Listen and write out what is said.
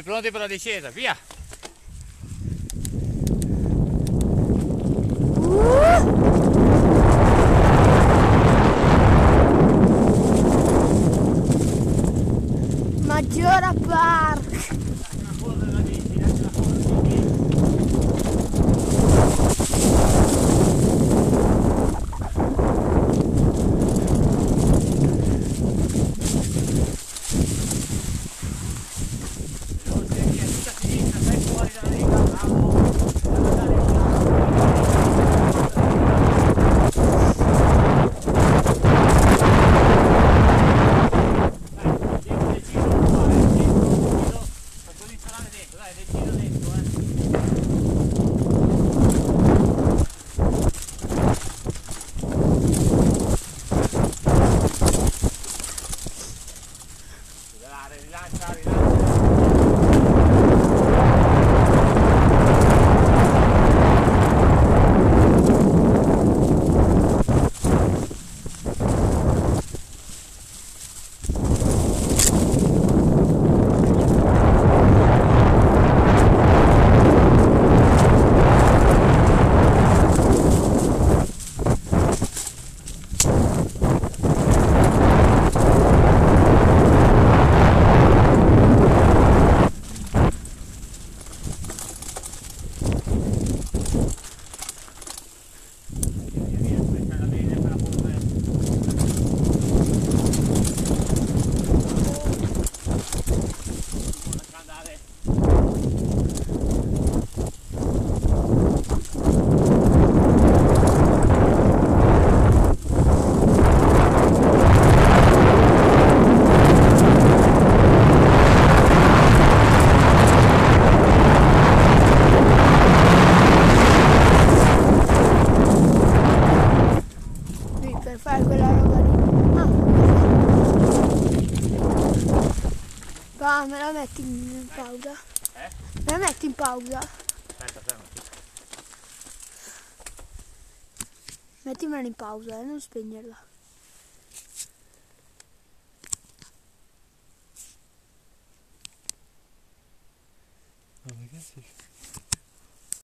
Pronti per la discesa, via! Maggiora Park. Rilancia, rilancia. Va, me la metti in pausa? Eh? Me la metti in pausa? Aspetta, fermo. Mettimela in pausa, eh, non spegnerla. Oh, ragazzi,